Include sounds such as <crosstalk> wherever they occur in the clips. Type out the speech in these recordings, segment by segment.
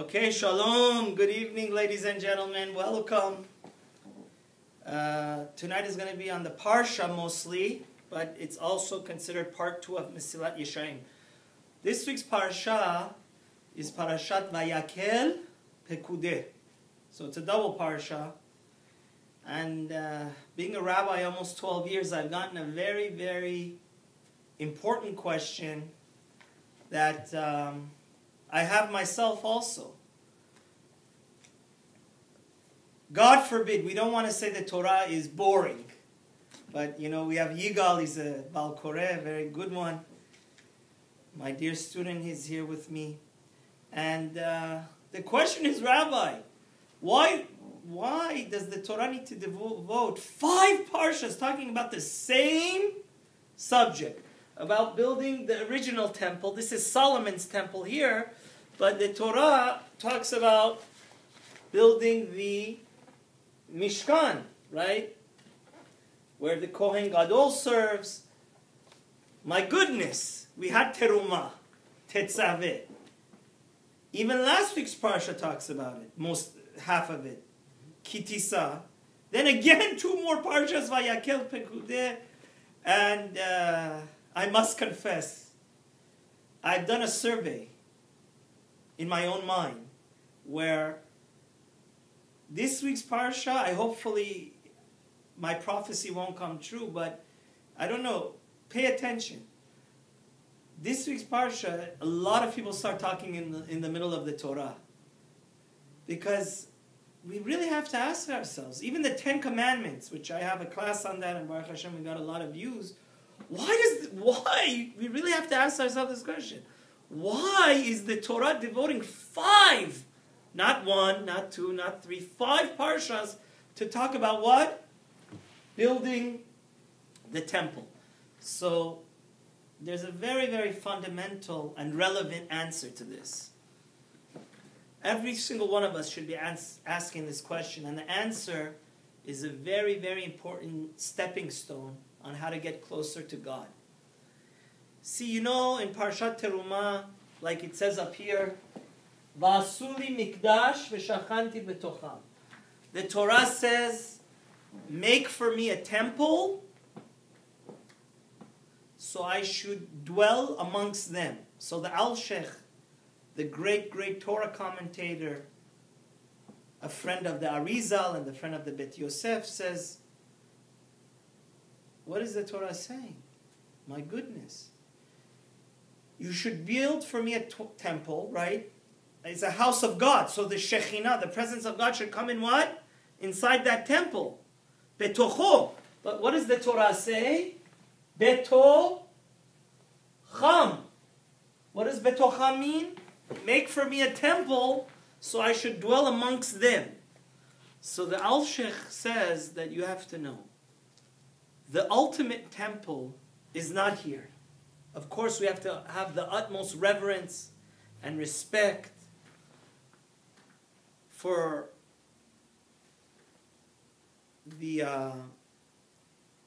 Okay, shalom. Good evening, ladies and gentlemen. Welcome. Uh, tonight is going to be on the Parsha mostly, but it's also considered part two of Mesilat Yesharim. This week's Parsha is Parashat Vayakel Pekudeh. So it's a double Parsha. And uh, being a rabbi almost 12 years, I've gotten a very, very important question that um, I have myself also. God forbid, we don't want to say the Torah is boring. But, you know, we have Yigal, he's a Balkore, very good one. My dear student is here with me. And uh, the question is, Rabbi, why, why does the Torah need to devote five parshas talking about the same subject? About building the original temple. This is Solomon's temple here. But the Torah talks about building the Mishkan, right? Where the Kohen Gadol serves. My goodness, we had Teruma, Tetzaveh. Even last week's Parsha talks about it, most half of it. Kitisa. Then again, <laughs> two more Parshas, Vayakel Pekudeh. And uh, I must confess, I've done a survey in my own mind where this week's parsha, I hopefully my prophecy won't come true, but I don't know. Pay attention. This week's parsha, a lot of people start talking in the, in the middle of the Torah. Because we really have to ask ourselves, even the Ten Commandments, which I have a class on that, and Baruch Hashem, we got a lot of views. Why does why we really have to ask ourselves this question? Why is the Torah devoting five, not one, not two, not three, five parshas to talk about what? Building the temple. So there's a very, very fundamental and relevant answer to this. Every single one of us should be ans- asking this question, and the answer is a very, very important stepping stone on how to get closer to God. See, you know, in Parshat Teruma, like it says up here, Vasuli mikdash v'shachanti betocham. The Torah says, make for me a temple, so I should dwell amongst them. So the Alshech, the great, great Torah commentator, a friend of the Arizal and the friend of the Bet Yosef, says, what is the Torah saying? My goodness. You should build for me a t- temple, right? It's a house of God. So the Shekhinah, the presence of God, should come in what? Inside that temple. Betocho. But what does the Torah say? Beto Cham. What does Betocham mean? Make for me a temple so I should dwell amongst them. So the Alshech says that you have to know the ultimate temple is not here. Of course, we have to have the utmost reverence and respect for the uh,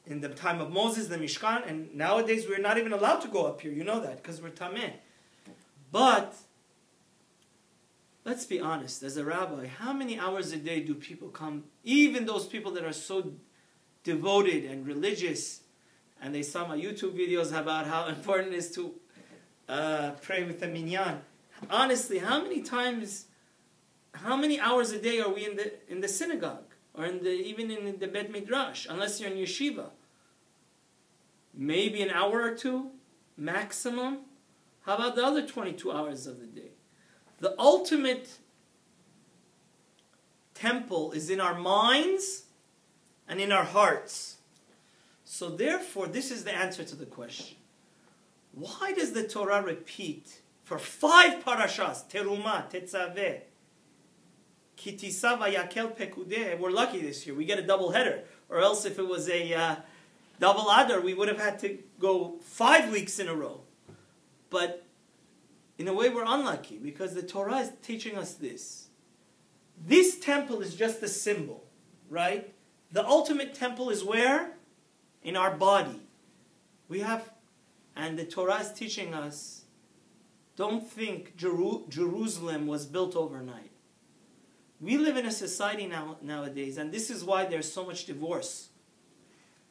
in the time of Moses, the Mishkan, and nowadays we're not even allowed to go up here. You know that because we're tameh. But let's be honest, as a rabbi, how many hours a day do people come? Even those people that are so devoted and religious and they saw my YouTube videos about how <laughs> important it is to uh, pray with the minyan. Honestly, how many times, how many hours a day are we in the in the synagogue or in the even in the Bet Midrash? Unless you're in yeshiva, maybe an hour or two maximum. How about the other 22 hours of the day? The ultimate temple is in our minds and in our hearts. So therefore, this is the answer to the question. Why does the Torah repeat for five parashas, Teruma, Tetzaveh, Kitisa, Vayakel, Pekudeh? We're lucky this year. We get a double header. Or else if it was a uh, double adar, we would have had to go five weeks in a row. But in a way, we're unlucky because the Torah is teaching us this. This temple is just a symbol, right? The ultimate temple is where? In our body. We have, and the Torah is teaching us don't think Jeru- Jerusalem was built overnight. We live in a society now nowadays, and this is why there's so much divorce.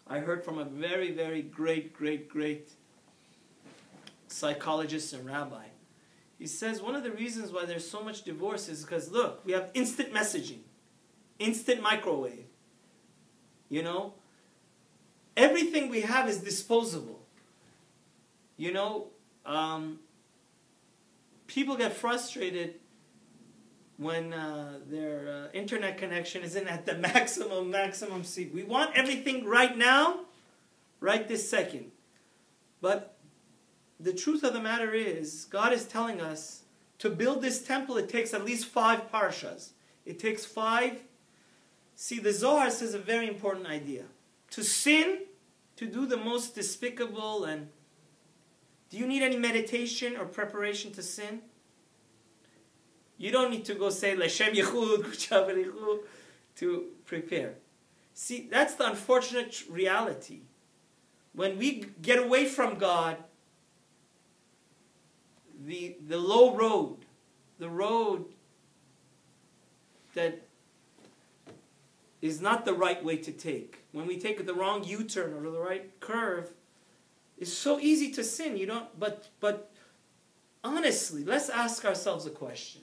I heard from a very, very great, great, great psychologist and rabbi. He says one of the reasons why there's so much divorce is because look, we have instant messaging, instant microwave. You know, everything we have is disposable. You know, um, people get frustrated when uh, their uh, internet connection isn't at the <laughs> maximum maximum speed. We want everything right now, right this second. But the truth of the matter is, God is telling us to build this temple, it takes at least five parshas. It takes five. See, the Zohar says a very important idea. To sin, to do the most despicable and. Do you need any meditation or preparation to sin? You don't need to go say <laughs> Yechud to prepare. See, that's the unfortunate reality. When we get away from God, the, the low road, the road that is not the right way to take. When we take the wrong U-turn or the right curve, it's so easy to sin. You don't. But but honestly, let's ask ourselves a question: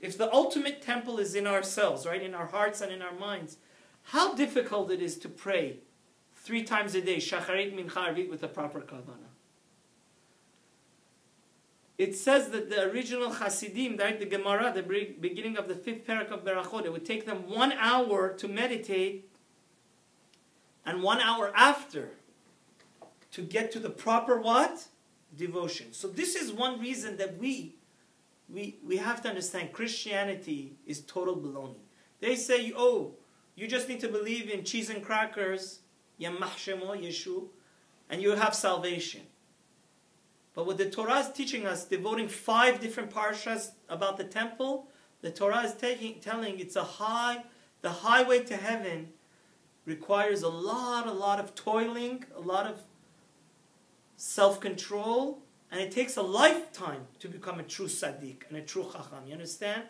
If the ultimate temple is in ourselves, right, in our hearts and in our minds, how difficult it is to pray three times a day, shacharit mincha with the proper kavanah it says that the original Hasidim, right, the Gemara, the beginning of the fifth parak of Berachot, it would take them one hour to meditate and one hour after to get to the proper what? Devotion. So this is one reason that we, we, we have to understand Christianity is total baloney. They say, oh, you just need to believe in cheese and crackers, Yeshu, and you have salvation. But what the Torah is teaching us, devoting five different parshas about the temple, the Torah is taking, telling it's a high, the highway to heaven requires a lot, a lot of toiling, a lot of self-control, and it takes a lifetime to become a true tzaddik and a true chacham. You understand?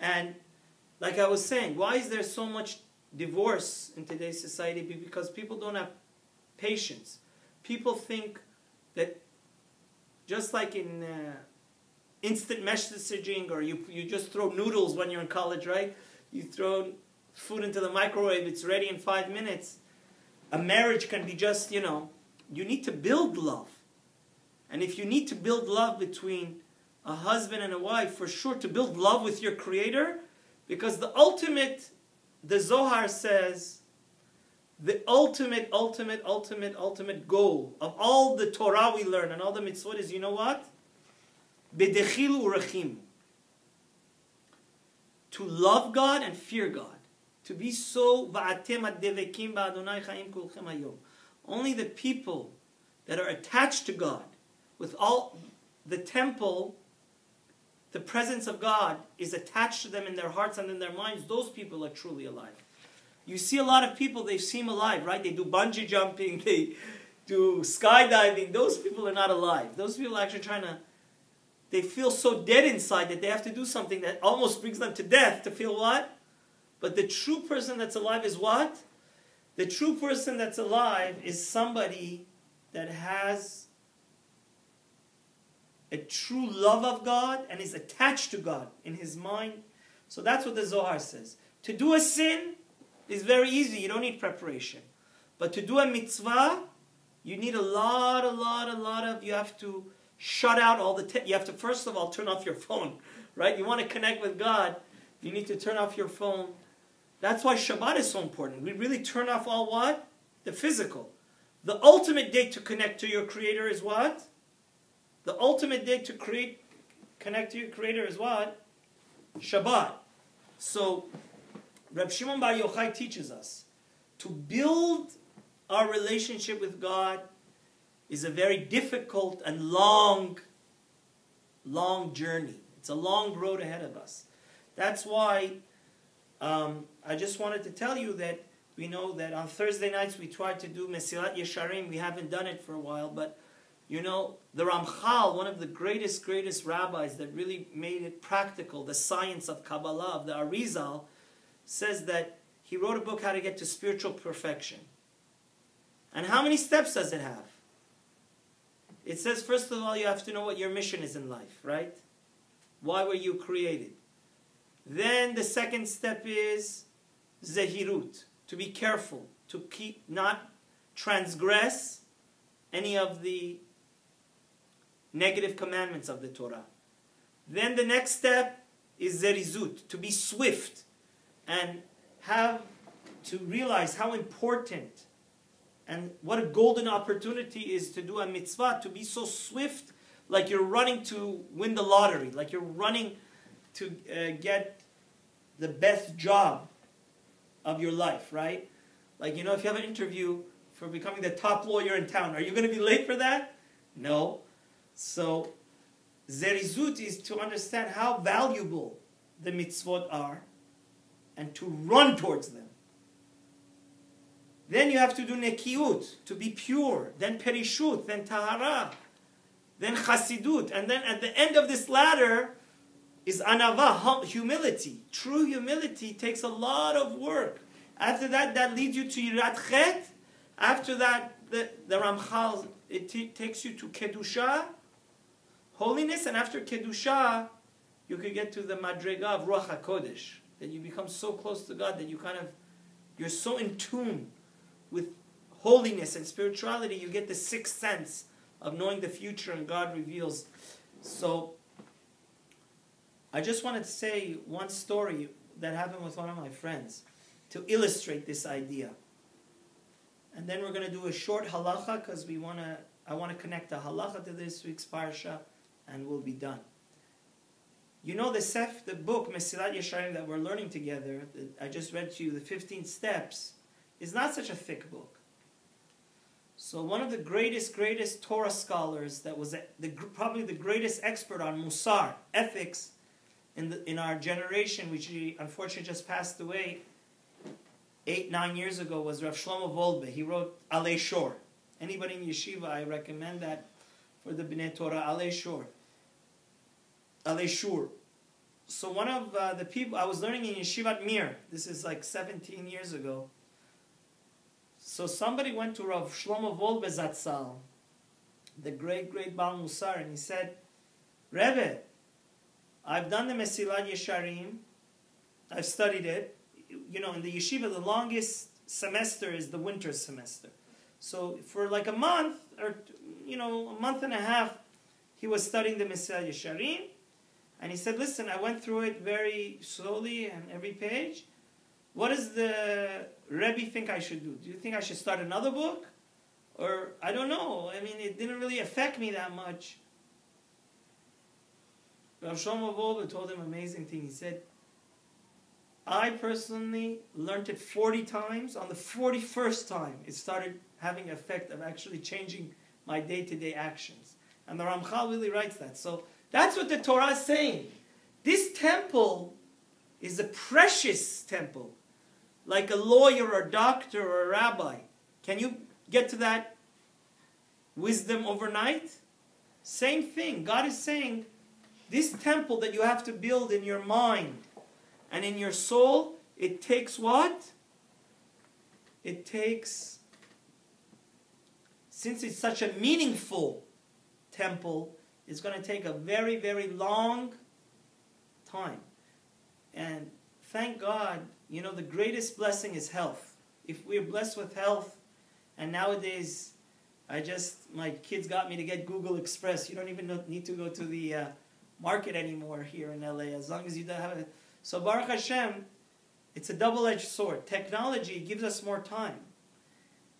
And like I was saying, why is there so much divorce in today's society? Because people don't have patience. People think that just like in uh, instant messaging, or you, you just throw noodles when you're in college, right? You throw food into the microwave, it's ready in five minutes. A marriage can be just, you know, you need to build love. And if you need to build love between a husband and a wife, for sure to build love with your Creator, because the ultimate, the Zohar says, the ultimate, ultimate, ultimate, ultimate goal of all the Torah we learn and all the mitzvot is, you know what? Bedechilu urachim. To love God and fear God. To be so. Only the people that are attached to God, with all the temple, the presence of God is attached to them in their hearts and in their minds, those people are truly alive. You see a lot of people, they seem alive, right? They do bungee jumping, <laughs> they do skydiving. Those people are not alive. Those people are actually trying to, they feel so dead inside that they have to do something that almost brings them to death to feel what? But the true person that's alive is what? The true person that's alive is somebody that has a true love of God and is attached to God in his mind. So that's what the Zohar says. To do a sin is very easy. You don't need preparation. But to do a mitzvah, you need a lot, a lot, a lot of, you have to shut out all the, te- you have to first of all turn off your phone, <laughs> right? You want to connect with God, you need to turn off your phone. That's why Shabbat is so important. We really turn off all what? The physical. The ultimate day to connect to your Creator is what? The ultimate day to create, connect to your Creator is what? Shabbat. So Reb Shimon Bar Yochai teaches us to build our relationship with God is a very difficult and long, long journey. It's a long road ahead of us. That's why um, I just wanted to tell you that we know that on Thursday nights we try to do Mesilat Yesharim. We haven't done it for a while, but You know, the Ramchal, one of the greatest, greatest rabbis that really made it practical, the science of Kabbalah, of the Arizal, says that he wrote a book, How to Get to Spiritual Perfection. And how many steps does it have? It says, first of all, you have to know what your mission is in life, right? Why were you created? Then the second step is zehirut, to be careful, to keep not transgress any of the negative commandments of the Torah. Then the next step is zerizut, to be swift and have to realize how important and what a golden opportunity is to do a mitzvah, to be so swift, like you're running to win the lottery, like you're running to uh, get the best job of your life, right? Like, you know, if you have an interview for becoming the top lawyer in town, are you going to be late for that? No. So, zerizut is to understand how valuable the mitzvot are and to run towards them. Then you have to do nekiut, to be pure. Then perishut, then tahara, then chasidut. And then at the end of this ladder is anava, humility. True humility takes a lot of work. After that, that leads you to yirat chet. After that, the, the Ramchal, it t- takes you to kedusha, holiness. And after kedusha, you could get to the madrega of ruach hakodesh. That you become so close to God that you kind of, you're so in tune with holiness and spirituality, you get the sixth sense of knowing the future and God reveals. So, I just wanted to say one story that happened with one of my friends to illustrate this idea. And then we're going to do a short halacha because we want to. I want to connect the halacha to this week's parsha, and we'll be done. You know the Sef, the book Mesilat Yesharim that we're learning together. I just read to you the 15 steps is not such a thick book. So one of the greatest, greatest Torah scholars that was the, probably the greatest expert on Musar, ethics, in, the, in our generation, which he unfortunately just passed away eight, nine years ago, was Rav Shlomo Wolbe. He wrote Alei Shor. Anybody in yeshiva, I recommend that for the Bnei Torah, Alei Shor. Alei Shur. So one of uh, the people, I was learning in Yeshivat Mir, this is like 17 years ago, so somebody went to Rav Shlomo Wolbe Zatzal, the great, great Baal Musar, and he said, Rebbe, I've done the Mesilat Yesharim, I've studied it. You know, in the yeshiva, the longest semester is the winter semester. So for like a month, or, you know, a month and a half, he was studying the Mesilat Yesharim, and he said, listen, I went through it very slowly and every page, what does the Rebbe think I should do? Do you think I should start another book? Or, I don't know. I mean, it didn't really affect me that much. Rav Shlomo Wolbe told him amazing thing. He said, I personally learned it 40 times. On the 41st time, it started having effect of actually changing my day-to-day actions. And the Ramchal really writes that. So that's what the Torah is saying. This temple is a precious temple like a lawyer or doctor or a rabbi. Can you get to that wisdom overnight? Same thing. God is saying this temple that you have to build in your mind and in your soul, it takes what? It takes, since it's such a meaningful temple, it's going to take a very, very long time. And thank God you know, the greatest blessing is health. If we're blessed with health, and nowadays, I just, my kids got me to get Google Express. You don't even need to go to the uh, market anymore here in LA, as long as you don't have it. So, Baruch Hashem, it's a double edged sword. Technology gives us more time.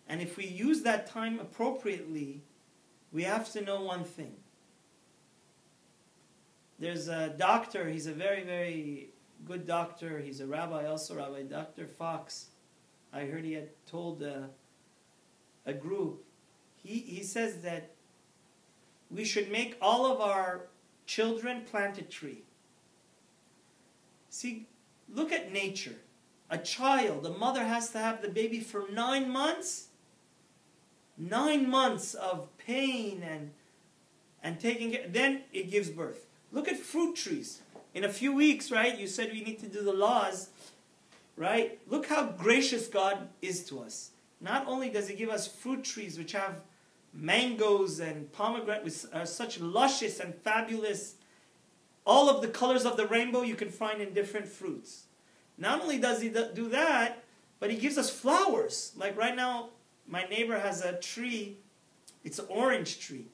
And if we use that time appropriately, we have to know one thing. There's a doctor, he's a very, very good doctor. He's a rabbi, also Rabbi Dr. Fox. I heard he had told a, a group. He, he says that we should make all of our children plant a tree. See, look at nature. A child, a mother has to have the baby for nine months. Nine months of pain and and taking it, then it gives birth. Look at fruit trees. In a few weeks, right? You said we need to do the laws, right? Look how gracious God is to us. Not only does He give us fruit trees which have mangoes and pomegranates, are uh, such luscious and fabulous, all of the colors of the rainbow you can find in different fruits. Not only does He do that, but He gives us flowers. Like right now, my neighbor has a tree, it's an orange tree.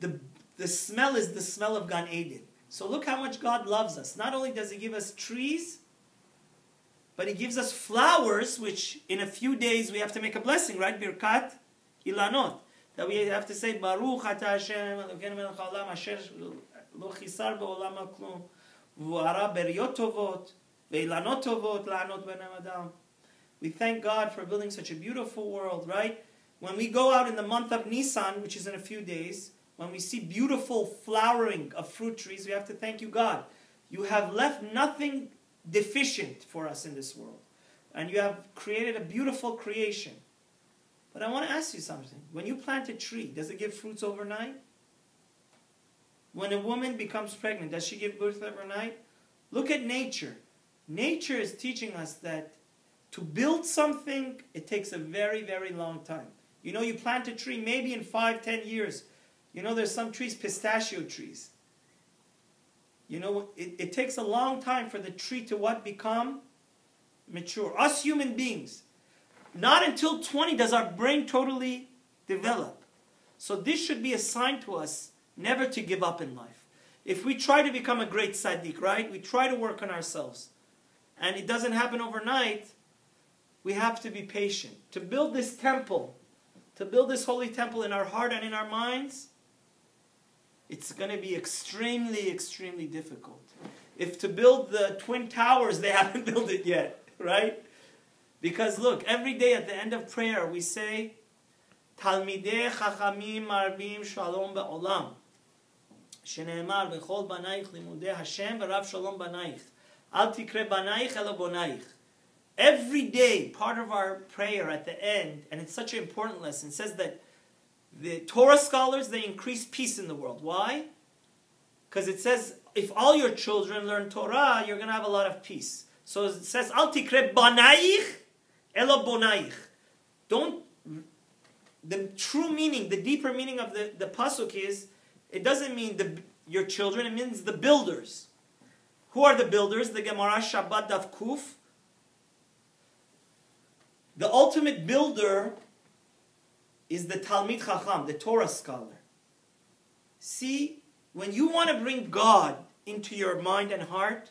The, the smell is the smell of Gan Eden. So look how much God loves us. Not only does He give us trees, but He gives us flowers, which in a few days we have to make a blessing, right? Birkat Ilanot. That we have to say, Baruch Ata Hashem, Elokeinu melech haolam, asher lo chisar be'olam ha'klum, v'ara beriot tovot, ve'ilanot tovot, la'anot ben adam. We thank God for building such a beautiful world, right? When we go out in the month of Nisan, which is in a few days, when we see beautiful flowering of fruit trees, we have to thank you, God. You have left nothing deficient for us in this world. And you have created a beautiful creation. But I want to ask you something. When you plant a tree, does it give fruits overnight? When a woman becomes pregnant, does she give birth overnight? Look at nature. Nature is teaching us that to build something, it takes a very, very long time. You know, you plant a tree, maybe in five, ten years. You know, there's some trees, pistachio trees. You know, it, it takes a long time for the tree to what? Become mature. Us human beings, not until 20 does our brain totally develop. So this should be a sign to us never to give up in life. If we try to become a great tzaddik, right? We try to work on ourselves. And it doesn't happen overnight. We have to be patient. To build this temple, to build this holy temple in our heart and in our minds, it's going to be extremely, extremely difficult. If to build the Twin Towers, they haven't <laughs> built it yet, right? Because look, every day at the end of prayer, we say, Talmidei Chachamim Marbim Shalom Be'olam. שנאמר, בכל בנייך לימודי השם ורב שלום בנייך. אל תקרא בנייך אלא בונייך. Every day, part of our prayer at the end, and it's such an important lesson, says that the Torah scholars, they increase peace in the world. Why? Because it says, if all your children learn Torah, you're going to have a lot of peace. So it says, Al tikre banaich elo bonaich. Don't, the true meaning, the deeper meaning of the, the pasuk is, it doesn't mean the, your children, it means the builders. Who are the builders? The Gemara Shabbat Daf Kuf. The ultimate builder is the Talmid Chacham, the Torah scholar. See, when you want to bring God into your mind and heart,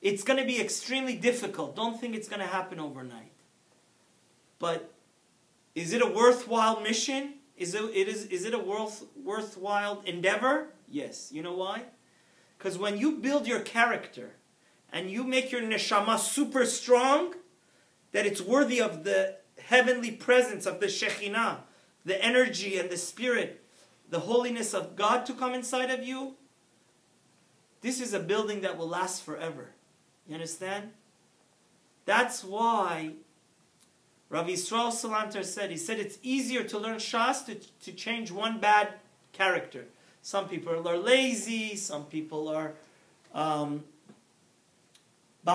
it's going to be extremely difficult. Don't think it's going to happen overnight. But is it a worthwhile mission? Is it, it is, is it a worth, worthwhile endeavor? Yes. You know why? Because when you build your character and you make your neshama super strong, that it's worthy of the heavenly presence of the Shekhinah, the energy and the spirit, the holiness of God to come inside of you, this is a building that will last forever. You understand? That's why Rav Yisrael Salanter said, he said it's easier to learn Shas to, to change one bad character. Some people are lazy, some people are um, they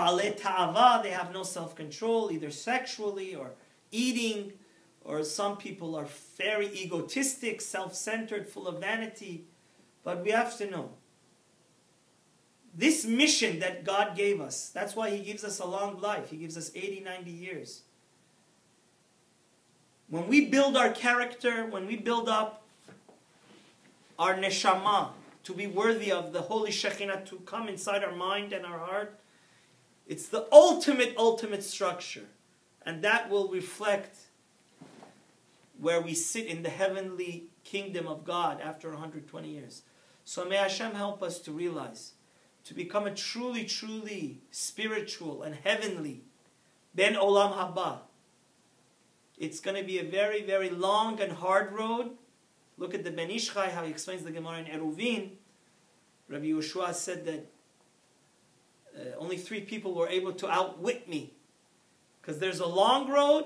have no self-control, either sexually or eating, or some people are very egotistic, self centered, full of vanity. But we have to know this mission that God gave us, that's why He gives us a long life. He gives us 80, 90 years. When we build our character, when we build up our neshama to be worthy of the Holy Shekhinah to come inside our mind and our heart, it's the ultimate, ultimate structure. And that will reflect where we sit in the heavenly kingdom of God after 120 years. So may Hashem help us to realize, to become a truly, truly spiritual and heavenly Ben Olam Haba. It's going to be a very, very long and hard road. Look at the Ben Ish Chai, how he explains the Gemara in Eruvin. Rabbi Yehoshua said that uh, only three people were able to outwit me because there's a long road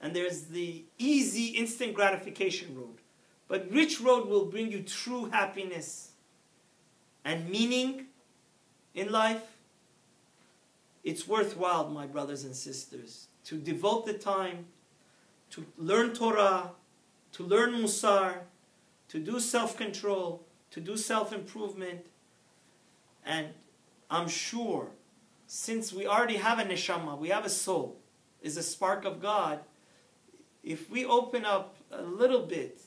and there's the easy instant gratification road. But which road will bring you true happiness and meaning in life? It's worthwhile, my brothers and sisters, to devote the time to learn Torah, to learn Musar, to do self control, to do self improvement. And I'm sure, since we already have a neshama, we have a soul, is a spark of God. If we open up a little bit,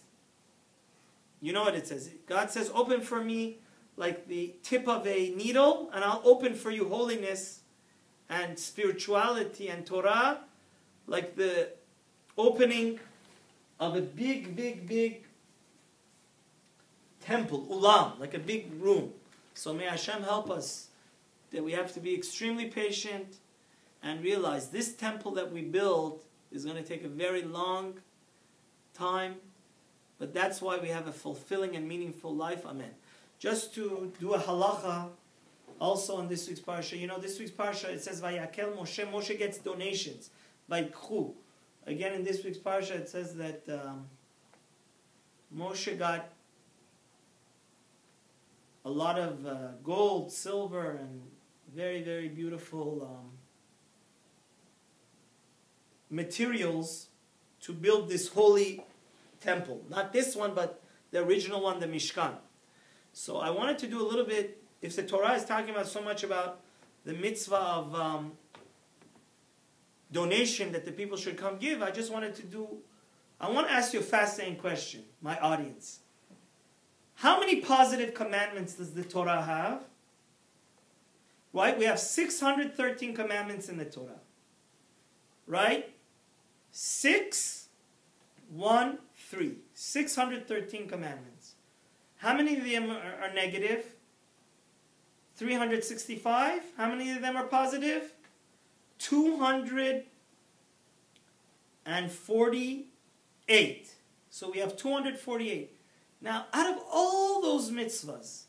you know what it says? God says, Open for me like the tip of a needle, and I'll open for you holiness and spirituality and Torah, like the opening of a big, big, big temple, ulam, like a big room. So may Hashem help us that we have to be extremely patient and realize this temple that we build is going to take a very long time, but that's why we have a fulfilling and meaningful life. Amen. Just to do a halacha also on this week's parsha. You know, this week's parsha it says Vayakel Moshe. Moshe gets donations by Kru. Again, in this week's parsha, it says that um, Moshe got a lot of uh, gold, silver, and very, very beautiful um, materials to build this holy temple. Not this one, but the original one, the Mishkan. So I wanted to do a little bit, if the Torah is talking about so much about the mitzvah of um, donation that the people should come give, I just wanted to do, I want to ask you a fascinating question, my audience. How many positive commandments does the Torah have? Right? We have 613 commandments in the Torah. Right? 6, 1, 3. 613 commandments. How many of them are, are negative? 365. How many of them are positive? 248. So we have 248. Now, out of all those mitzvahs,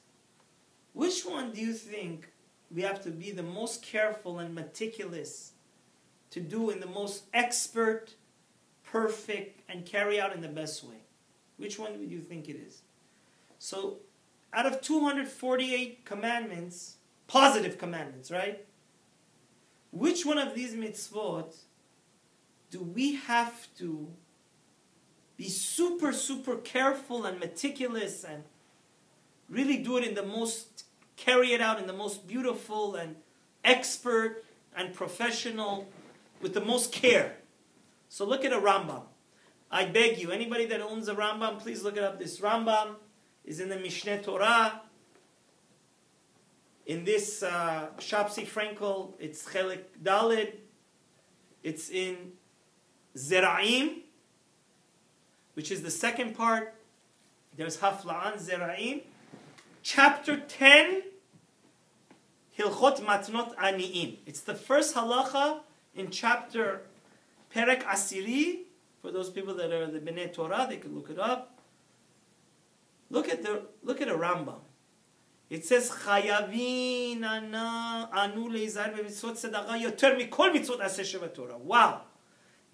which one do you think we have to be the most careful and meticulous to do in the most expert, perfect, and carry out in the best way? Which one do you think it is? So, out of 248 commandments, positive commandments, right? Which one of these mitzvot do we have to be super, super careful and meticulous and really do it in the most, carry it out in the most beautiful and expert and professional with the most care? So look at a Rambam. I beg you, anybody that owns a Rambam, please look it up. This Rambam is in the Mishneh Torah in this uh, Shabsi Frankel, it's Chelik Dalid. It's in Zeraim, which is the second part. There's Hafla'an Zeraim chapter 10, Hilchot Matnot Ani'im. It's the first halacha in chapter Perek Asiri. For those people that are the Bnei Torah, they can look it up. Look at the look at a Rambam. It says Chayavin anu leizar b'mitzvot tzedakah yoter mikol mitzvot aseh Torah. Wow,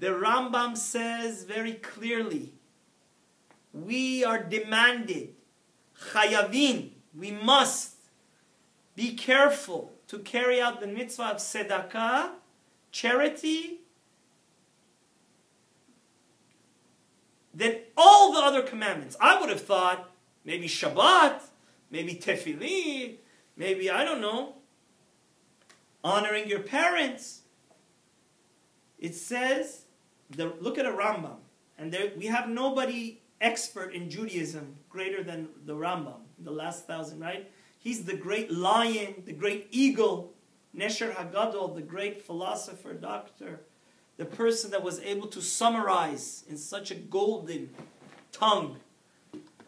the Rambam says very clearly, we are demanded Chayavin we must be careful to carry out the mitzvah of tzedakah, charity, than all the other commandments. I would have thought maybe Shabbat, maybe tefillin, maybe, I don't know, honoring your parents. It says, the, look at a Rambam, and there, we have nobody expert in Judaism greater than the Rambam, the last thousand, right? He's the great lion, the great eagle, Nesher Hagadol, the great philosopher, doctor, the person that was able to summarize in such a golden tongue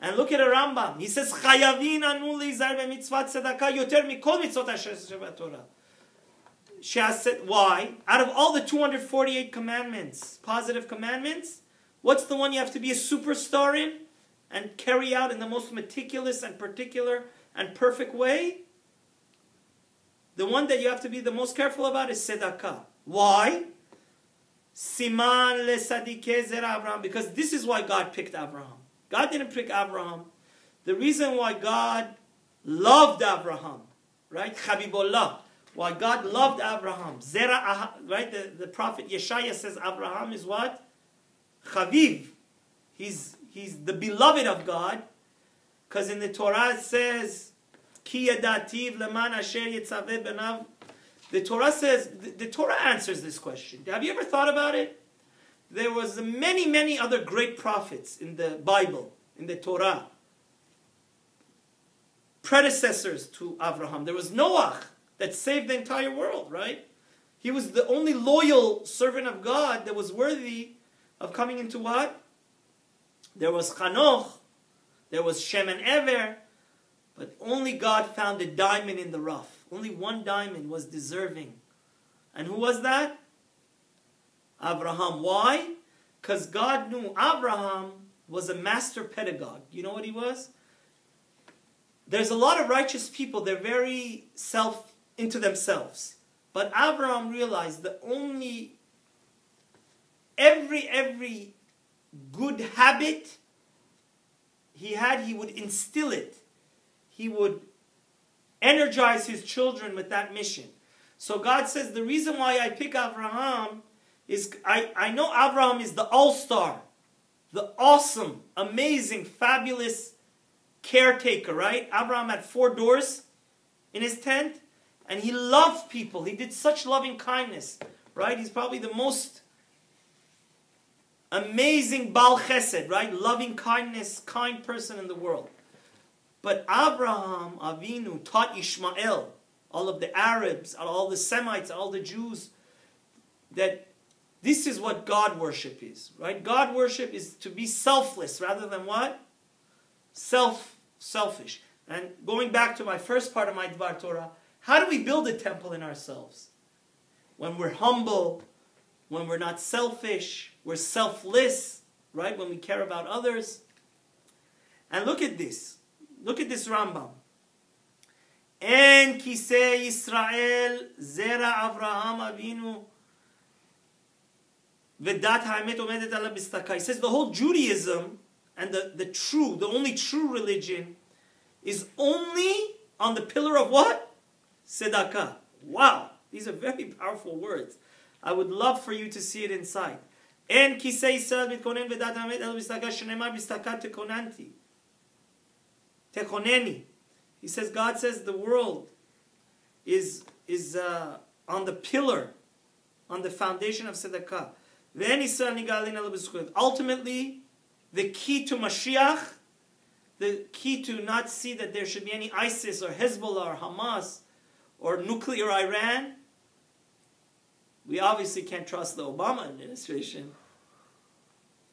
and look at a Rambam. He says, "Chayavin anu leizar b'mitzvat tzedakah yoter mikol mitzvot asher Torah." Why? Out of all the 248 commandments, positive commandments, what's the one you have to be a superstar in and carry out in the most meticulous and particular and perfect way? The one that you have to be the most careful about is tzedakah. Why? Siman le Avraham. Because this is why God picked Abraham. God didn't pick Abraham. The reason why God loved Abraham, right? Habibullah. Why God loved Abraham. Zera, uh, right? The, the prophet Yeshaya says Abraham is what? Chaviv. He's, he's the beloved of God. Because in the Torah it says, Ki yadativ leman asher yitzaveh benav. The Torah says, the, the Torah answers this question. Have you ever thought about it? There was many, many other great prophets in the Bible, in the Torah. Predecessors to Abraham. There was Noah that saved the entire world, right? He was the only loyal servant of God that was worthy of coming into what? There was Chanoch, there was Shem and Ever, but only God found a diamond in the rough. Only one diamond was deserving. And who was that? Abraham. Why? Because God knew Abraham was a master pedagogue. You know what he was? There's a lot of righteous people, they're very self into themselves. But Abraham realized the only every every good habit he had, he would instill it. He would energize his children with that mission. So God says, the reason why I pick Abraham is I, I know Abraham is the all-star, the awesome, amazing, fabulous caretaker, right? Abraham had four doors in his tent, and he loved people. He did such loving kindness, right? He's probably the most amazing Baal Chesed, right? Loving kindness, kind person in the world. But Abraham Avinu taught Ishmael, all of the Arabs, all the Semites, all the Jews, that this is what God worship is, right? God worship is to be selfless rather than what? Self, selfish. And going back to my first part of my Dvar Torah, how do we build a temple in ourselves? When we're humble, when we're not selfish, we're selfless, right? When we care about others. And look at this. Look at this Rambam. En kisei Israel zera Avraham Avinu v'dat ha'emet omedet ala He says the whole Judaism and the, the true, the only true religion is only on the pillar of what? Tzedakah. Wow. These are very powerful words. I would love for you to see it inside. Mitkonen v'dat ha'emet ala b'staka shenemar b'staka tekonanti. Tekoneni. He says, God says the world is, is uh, on the pillar, on the foundation of tzedakah. Ultimately, the key to Mashiach, the key to not see that there should be any ISIS or Hezbollah or Hamas or nuclear Iran, we obviously can't trust the Obama administration.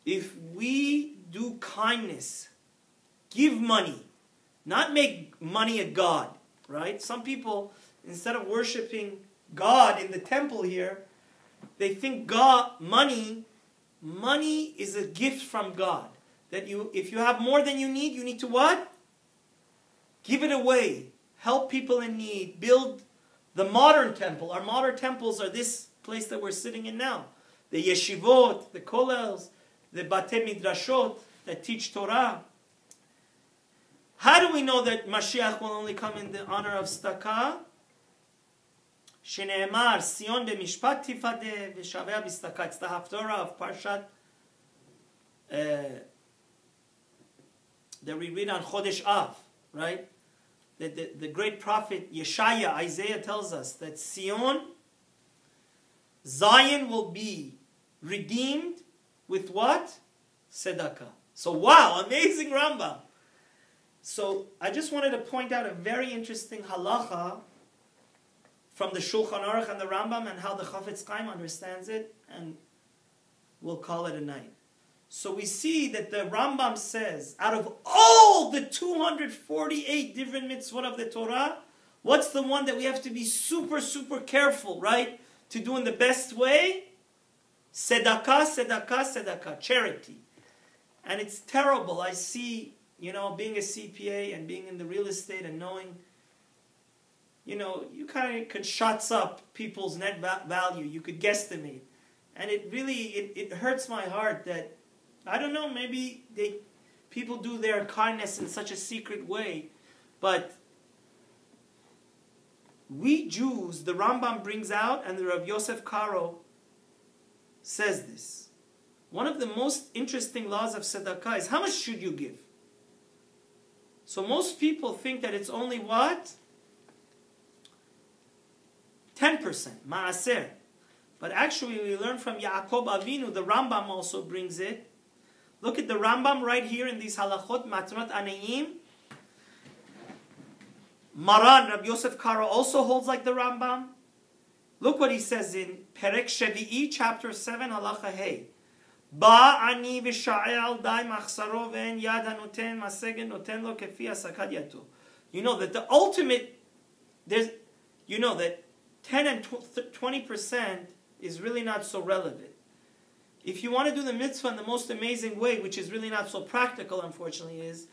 If we do kindness, give money, not make money a God, right? Some people, instead of worshiping God in the temple here, they think God, money, money is a gift from God. That you, if you have more than you need, you need to what? Give it away. Help people in need. Build the modern temple. Our modern temples are this place that we're sitting in now. The yeshivot, the kollels, the bate midrashot that teach Torah. How do we know that Mashiach will only come in the honor of tzedakah? שנאמר, ציון במשפט תפדה ושביה בסתכה. It's the Haftorah of Parshat uh, that we read on Chodesh Av, right? The, the, the great prophet Yeshaya, Isaiah tells us that Sion, Zion will be redeemed with what? Tzedakah. So wow, amazing Rambam. So I just wanted to point out a very interesting halacha from the Shulchan Aruch and the Rambam and how the Chafetz Chaim understands it, and we'll call it a night. So we see that the Rambam says, out of all the 248 different mitzvot of the Torah, what's the one that we have to be super, super careful, right? To do in the best way? Sedakah, sedakah, sedakah, charity. And it's terrible. I see, you know, being a CPA and being in the real estate and knowing you know, you kind of could shots up people's net value. You could guesstimate. And it really, it, it hurts my heart that, I don't know, maybe they, people do their kindness in such a secret way, but we Jews, the Rambam brings out, and the Rav Yosef Karo says this. One of the most interesting laws of tzedakah is how much should you give? So most people think that it's only what? 10%, ma'aser. But actually we learn from Yaakov Avinu, the Rambam also brings it. Look at the Rambam right here in these halachot, Matnot Aniyim. Maran, Rabbi Yosef Karo, also holds like the Rambam. Look what he says in Perek Shevi'i, chapter 7, halacha hey. Ba ani v'sha'el dai machsaro ve'en yad hanoten masegen noten lo kefi yato. You know that the ultimate, there's, you know that 10 and 20% is really not so relevant. If you want to do the mitzvah in the most amazing way, which is really not so practical, unfortunately, is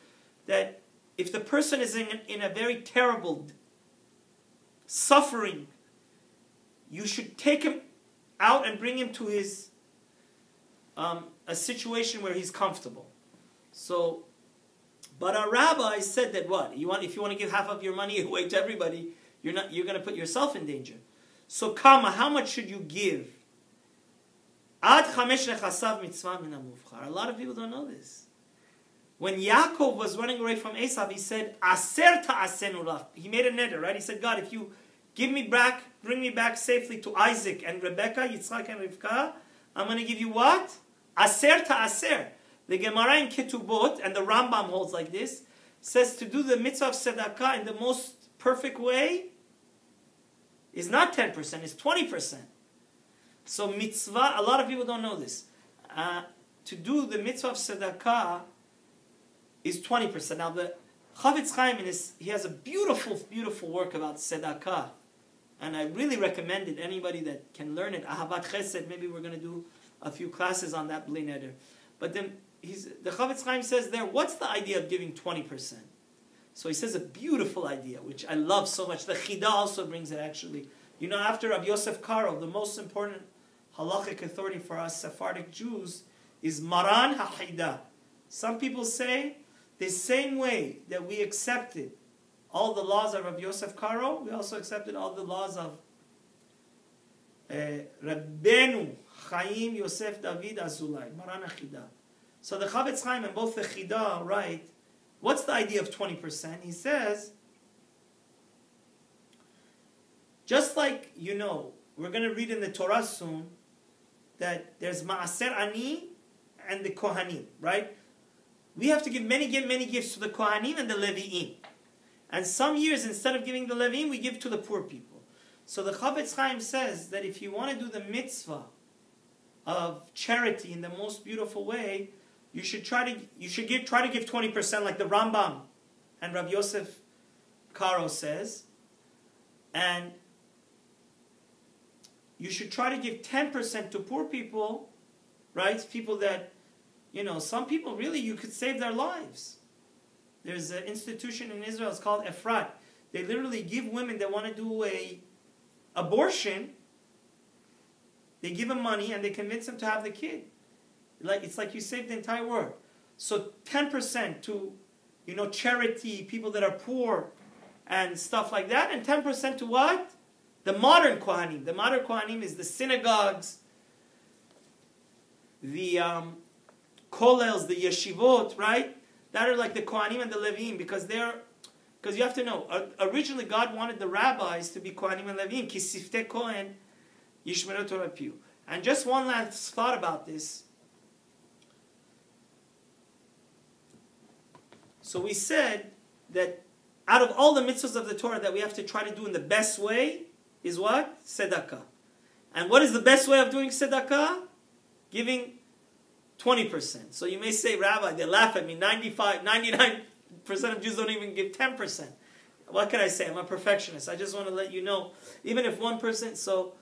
that if the person is in, in a very terrible suffering, you should take him out and bring him to his um, a situation where he's comfortable. So, but our rabbi said that what you want if you want to give half of your money <laughs> away to everybody, you're not you're going to put yourself in danger. So, kama, how much should you give? A lot of people don't know this. When Yaakov was running away from Esav, he said, Aser ta'asenu He made a neder, right? He said, God, if you give me back, bring me back safely to Isaac and Rebecca, Yitzchak and Rivka, I'm going to give you what? Aser ta'aser. The Gemara in Ketubot, and the Rambam holds like this, says to do the mitzvah of tzedakah in the most perfect way is not 10%, it's 20%. So mitzvah, a lot of people don't know this. Uh, to do the mitzvah of tzedakah is 20%. Now the Chafetz Chaim, in his, he has a beautiful, beautiful work about tzedakah. And I really recommend it. Anybody that can learn it, Ahavat Chesed, maybe we're going to do a few classes on that Bli Neder. But then he's, the Chafetz Chaim says there, what's the idea of giving 20%? So he says a beautiful idea, which I love so much. The Chida also brings it actually. You know, after Rav Yosef Karo, the most important halachic authority for us Sephardic Jews is Maran HaChida. Some people say the same way that we accepted all the laws of Rav Yosef Karo, we also accepted all the laws of uh, Rabbeinu Chaim Yosef David Azulai, Maran HaChida. So the Chafetz Chaim and both the Chida write, what's the idea of 20%? He says, just like, you know, we're going to read in the Torah soon, that there's Ma'aser Ani and the Kohanim, right? We have to give many, give many gifts to the Kohanim and the Levi'im. And some years, instead of giving the Levi'im, we give to the poor people. So the Chafetz Chaim says that if you want to do the mitzvah of charity in the most beautiful way, you should try to you should give try to give 20% like the Rambam and Rav Yosef Karo says. And you should try to give 10% to poor people, right? People that, you know, some people really you could save their lives. There's an institution in Israel, it's called Efrat. They literally give women that want to do a abortion, they give them money and they convince them to have the kid. Like it's like you save the entire world. So 10% to, you know, charity, people that are poor and stuff like that, and 10% to what? The modern Kohanim. The modern Kohanim is the synagogues, the um, kollels, the yeshivot, right? That are like the Kohanim and the Levim because they're because you have to know originally God wanted the rabbis to be Kohanim and Levim kisifte Kohen yishmeru Torah piu. And just one last thought about this. So we said that out of all the mitzvahs of the Torah that we have to try to do in the best way, is what? Tzedakah. And what is the best way of doing tzedakah? Giving 20%. So you may say, Rabbi, they laugh at me. 95, 99% of Jews don't even give 10%. What can I say? I'm a perfectionist. I just want to let you know, even if one person, so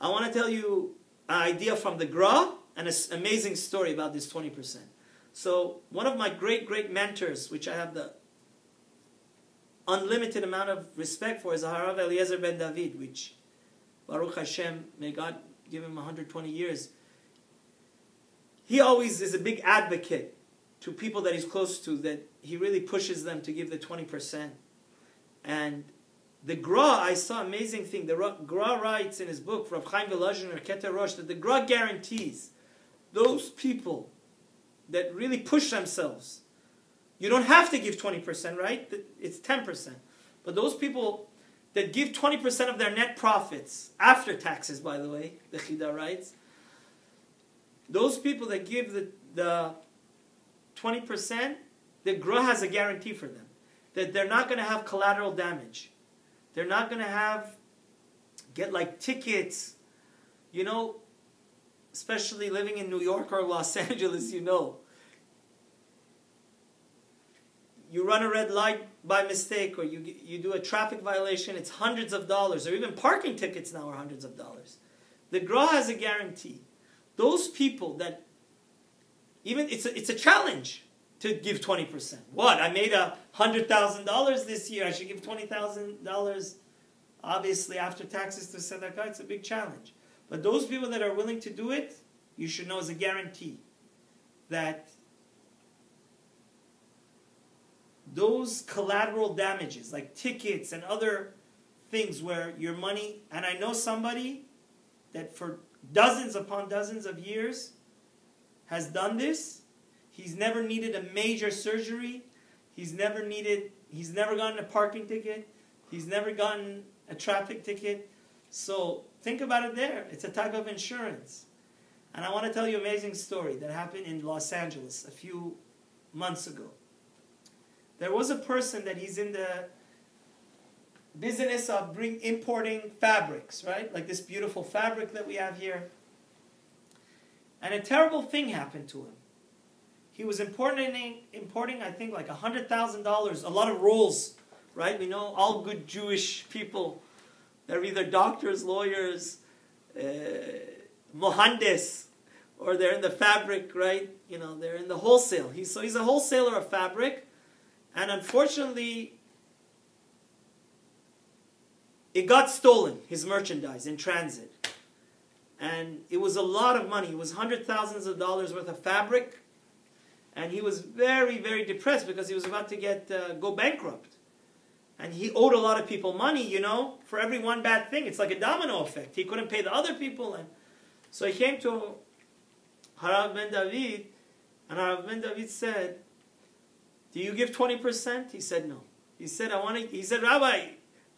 I want to tell you an idea from the Gra and an amazing story about this 20%. So one of my great, great mentors, which I have the unlimited amount of respect for is Harav Eliezer ben David, which Baruch Hashem, may God give him 120 years. He always is a big advocate to people that he's close to that he really pushes them to give the 20%. And the Gra, I saw amazing thing. The Gra writes in his book, Rav Chaim Volozhin or Keter Rosh, that the Gra guarantees those people that really push themselves. You don't have to give 20%, right? It's 10%. But those people that give 20% of their net profits, after taxes, by the way, the Chida writes, those people that give the, the 20%, the Gra has a guarantee for them that they're not going to have collateral damage. They're not going to have, get like tickets, you know, especially living in New York or Los <laughs> Angeles, you know. You run a red light by mistake or you, you do a traffic violation, it's hundreds of dollars, or even parking tickets now are hundreds of dollars. The Gra has a guarantee. Those people that, even, it's a, it's a challenge to give 20%. What? I made a $100,000 this year. I should give $20,000 obviously after taxes to tzedakah. It's a big challenge. But those people that are willing to do it, you should know as a guarantee that those collateral damages, like tickets and other things where your money, and I know somebody that for dozens upon dozens of years has done this He's never needed a major surgery. He's never needed, he's never gotten a parking ticket. He's never gotten a traffic ticket. So think about it there. It's a type of insurance. And I want to tell you an amazing story that happened in Los Angeles a few months ago. There was a person that he's in the business of bring importing fabrics, right? Like this beautiful fabric that we have here. And a terrible thing happened to him. He was importing, importing I think, like $100,000, a lot of rolls, right? We know all good Jewish people. They're either doctors, lawyers, uh, or they're in the fabric, right? You know, they're in the wholesale. He's, so he's a wholesaler of fabric. And unfortunately, it got stolen, his merchandise, in transit. And it was a lot of money. It was hundred thousands of dollars worth of fabric and he was very, very depressed because he was about to get uh, go bankrupt, and he owed a lot of people money. You know, for every one bad thing, it's like a domino effect. He couldn't pay the other people, and so he came to Harav ben David, and Harav ben David said, "Do you give twenty percent?" He said, "No." He said, "I want to." He said, "Rabbi,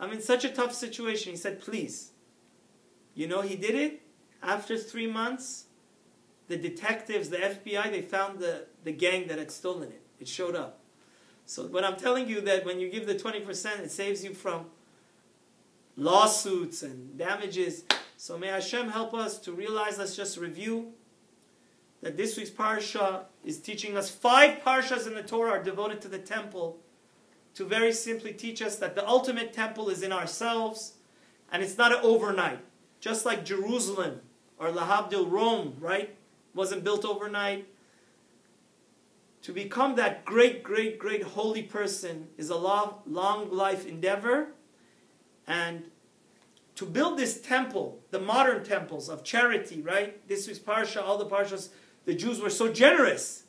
I'm in such a tough situation." He said, "Please." You know, he did it after three months the detectives, the FBI, they found the, the gang that had stolen it. It showed up. So what I'm telling you that when you give the 20%, it saves you from lawsuits and damages. So may Hashem help us to realize, let's just review, that this week's parsha is teaching us five parshas in the Torah are devoted to the temple to very simply teach us that the ultimate temple is in ourselves and it's not an overnight. Just like Jerusalem or Lahabdil Rome, right? wasn't built overnight. To become that great, great, great holy person is a long, long life endeavor. And to build this temple, the modern temples of charity, right? This was Parsha, all the Parshas, the Jews were so generous.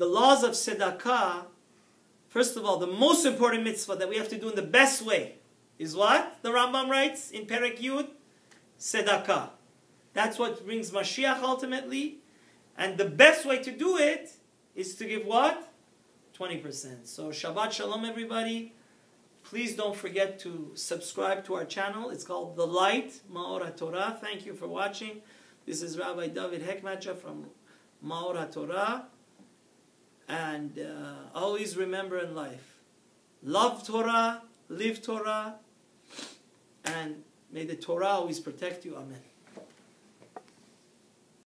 The laws of Tzedakah, first of all, the most important mitzvah that we have to do in the best way is what? The Rambam writes in Perek Yud, Tzedakah. That's what brings Mashiach ultimately. And the best way to do it is to give what? 20%. So Shabbat Shalom everybody. Please don't forget to subscribe to our channel. It's called The Light, Ma'or Torah. Thank you for watching. This is Rabbi David Hekmacha from Ma'or Torah. And uh, always remember in life, love Torah, live Torah, and may the Torah always protect you. Amen.